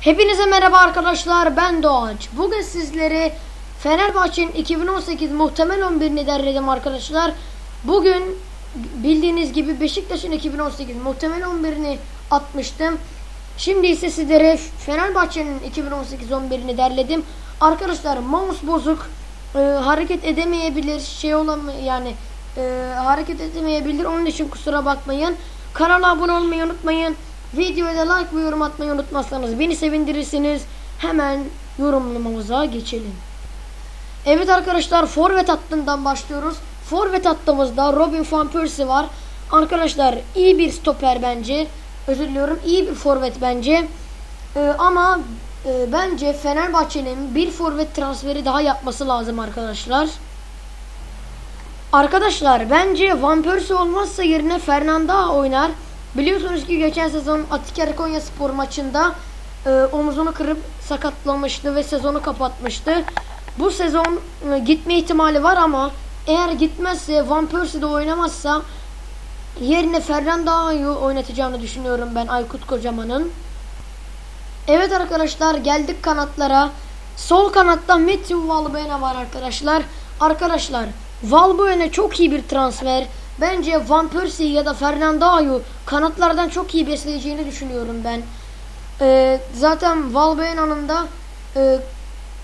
Hepinize merhaba arkadaşlar ben Doğaç. Bugün sizlere Fenerbahçe'nin 2018 muhtemel 11'ini derledim arkadaşlar. Bugün bildiğiniz gibi Beşiktaş'ın 2018 muhtemel 11'ini atmıştım. Şimdi ise sizlere Fenerbahçe'nin 2018 11'ini derledim. Arkadaşlar mouse bozuk e, hareket edemeyebilir şey olan yani e, hareket edemeyebilir onun için kusura bakmayın. Kanala abone olmayı unutmayın. Videoya like ve yorum atmayı unutmazsanız beni sevindirirsiniz. Hemen yorumlamamıza geçelim. Evet arkadaşlar forvet hattından başlıyoruz. Forvet hattımızda Robin van Persie var. Arkadaşlar iyi bir stoper bence. Özür diliyorum iyi bir forvet bence. Ee, ama e, bence Fenerbahçe'nin bir forvet transferi daha yapması lazım arkadaşlar. Arkadaşlar bence Van Persie olmazsa yerine Fernanda oynar. Biliyorsunuz ki geçen sezon Atiker Konya Spor maçında e, omzunu kırıp sakatlamıştı ve sezonu kapatmıştı. Bu sezon e, gitme ihtimali var ama eğer gitmezse Van Persie de oynamazsa yerine Fernando'yu oynatacağını düşünüyorum ben Aykut Kocaman'ın. Evet arkadaşlar geldik kanatlara. Sol kanatta Matthew Valbuena var arkadaşlar. Arkadaşlar Valbuena çok iyi bir transfer. Bence Van Persie ya da Fernando'yu kanatlardan çok iyi besleyeceğini düşünüyorum ben. Ee, zaten Valbuena'nın da e,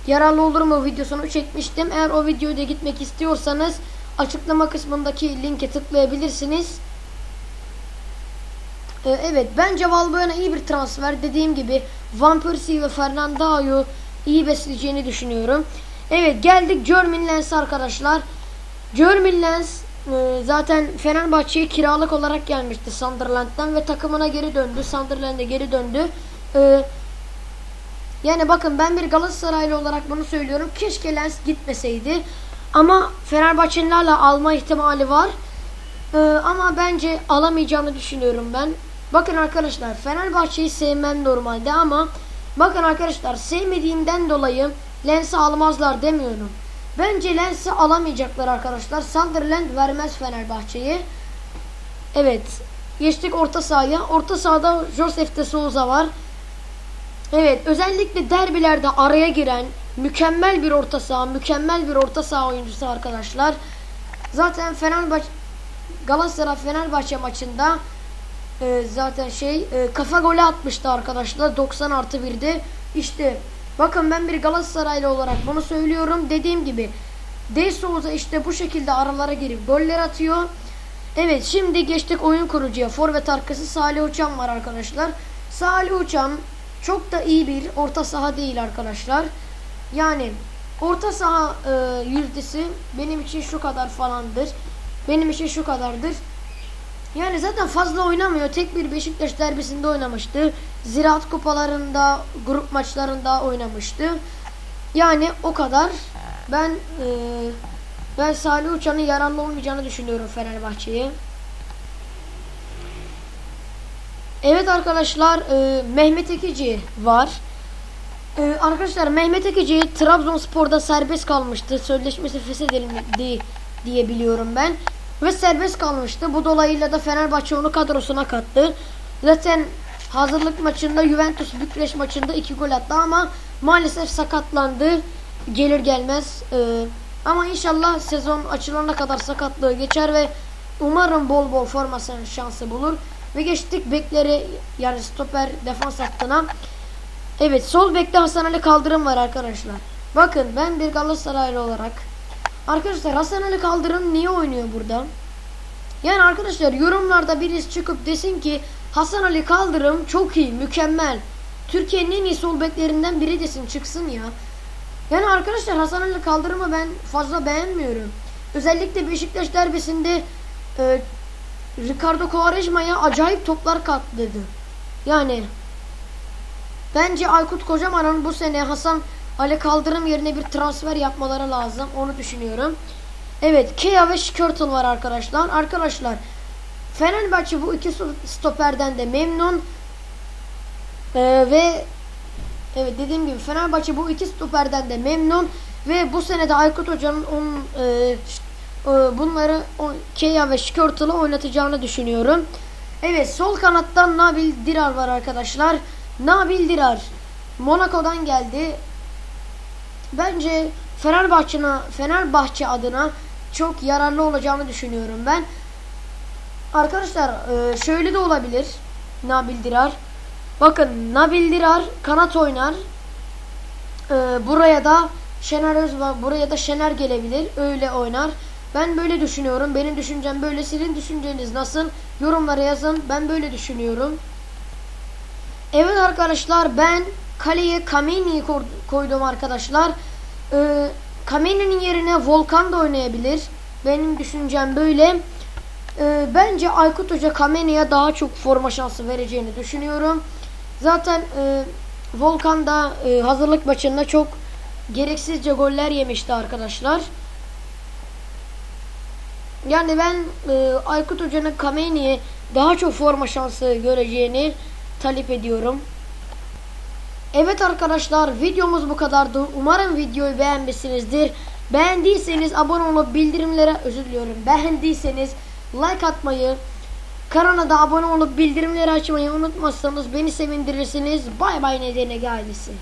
yararlı olur mu videosunu çekmiştim. Eğer o videoya da gitmek istiyorsanız açıklama kısmındaki linke tıklayabilirsiniz. Ee, evet bence Valbuena iyi bir transfer. Dediğim gibi Van Persie ve Fernando'yu iyi besleyeceğini düşünüyorum. Evet geldik Jermin Lens arkadaşlar. Jermin Lens zaten Fenerbahçe'ye kiralık olarak gelmişti Sunderland'dan ve takımına geri döndü. Sunderland'e geri döndü. E, yani bakın ben bir Galatasaraylı olarak bunu söylüyorum. Keşke Lens gitmeseydi. Ama Fenerbahçe'nin hala alma ihtimali var. E, ama bence alamayacağını düşünüyorum ben. Bakın arkadaşlar Fenerbahçe'yi sevmem normalde ama bakın arkadaşlar sevmediğimden dolayı Lens'i almazlar demiyorum. Bence Lens'i alamayacaklar arkadaşlar. Sunderland vermez Fenerbahçe'yi. Evet. Geçtik orta sahaya. Orta sahada Josef de Souza var. Evet. Özellikle derbilerde araya giren mükemmel bir orta saha, mükemmel bir orta saha oyuncusu arkadaşlar. Zaten Fenerbahçe Galatasaray Fenerbahçe maçında e, zaten şey e, kafa golü atmıştı arkadaşlar 90 artı 1'de. İşte bakın ben bir Galatasaraylı olarak bunu söylüyorum. Dediğim gibi De Souza işte bu şekilde aralara girip goller atıyor. Evet şimdi geçtik oyun kurucuya. Forvet arkası Salih Uçan var arkadaşlar. Salih Uçan çok da iyi bir orta saha değil arkadaşlar. Yani orta saha e, yüzdesi benim için şu kadar falandır. Benim için şu kadardır. Yani zaten fazla oynamıyor. Tek bir Beşiktaş derbisinde oynamıştı. Ziraat kupalarında, grup maçlarında oynamıştı. Yani o kadar. Ben e, ben Salih Uçan'ın yararlı olmayacağını düşünüyorum Fenerbahçe'ye. Evet arkadaşlar e, Mehmet Ekici var. E, arkadaşlar Mehmet Ekici Trabzonspor'da serbest kalmıştı. Sözleşmesi feshedildi diye biliyorum ben ve serbest kalmıştı. Bu dolayıyla da Fenerbahçe onu kadrosuna kattı. Zaten hazırlık maçında Juventus Bükreş maçında iki gol attı ama maalesef sakatlandı. Gelir gelmez. Ee, ama inşallah sezon açılana kadar sakatlığı geçer ve umarım bol bol formasyon şansı bulur. Ve geçtik bekleri yani stoper defans hattına. Evet sol bekte Hasan Ali Kaldırım var arkadaşlar. Bakın ben bir Galatasaraylı olarak Arkadaşlar Hasan Ali Kaldırım niye oynuyor burada? Yani arkadaşlar yorumlarda birisi çıkıp desin ki Hasan Ali Kaldırım çok iyi, mükemmel. Türkiye'nin en iyi sol beklerinden biri desin çıksın ya. Yani arkadaşlar Hasan Ali Kaldırım'ı ben fazla beğenmiyorum. Özellikle Beşiktaş derbisinde e, Ricardo Quaresma'ya acayip toplar kattırdı. Yani bence Aykut Kocaman'ın bu sene Hasan Ali Kaldırım yerine bir transfer yapmaları lazım. Onu düşünüyorum. Evet. Kia ve Skirtle var arkadaşlar. Arkadaşlar Fenerbahçe bu iki stoperden de memnun. Ee, ve evet dediğim gibi Fenerbahçe bu iki stoperden de memnun. Ve bu sene de Aykut Hoca'nın on, e, e, bunları Kia ve Skirtle'ı oynatacağını düşünüyorum. Evet sol kanattan Nabil Dirar var arkadaşlar. Nabil Dirar Monaco'dan geldi. Bence Fenerbahçe'ne Fenerbahçe adına çok yararlı olacağını düşünüyorum ben. Arkadaşlar e, şöyle de olabilir. Nabil Dirar. Bakın Nabil Dirar kanat oynar. E, buraya da Şener Özbağ, buraya da Şener gelebilir. Öyle oynar. Ben böyle düşünüyorum. Benim düşüncem böyle. Sizin düşünceniz nasıl? Yorumlara yazın. Ben böyle düşünüyorum. Evet arkadaşlar ben kaleye Kameni'yi koydum arkadaşlar. Ee, Kameni'nin yerine Volkan da oynayabilir. Benim düşüncem böyle. Ee, bence Aykut Hoca Kameni'ye daha çok forma şansı vereceğini düşünüyorum. Zaten e, Volkan da e, hazırlık maçında çok gereksizce goller yemişti arkadaşlar. Yani ben e, Aykut Hoca'nın Kameni'ye daha çok forma şansı göreceğini talep ediyorum. Evet arkadaşlar videomuz bu kadardı. Umarım videoyu beğenmişsinizdir. Beğendiyseniz abone olup bildirimlere özür diliyorum. Beğendiyseniz like atmayı, kanala da abone olup bildirimleri açmayı unutmazsanız beni sevindirirsiniz. Bay bay nedeni ailesi.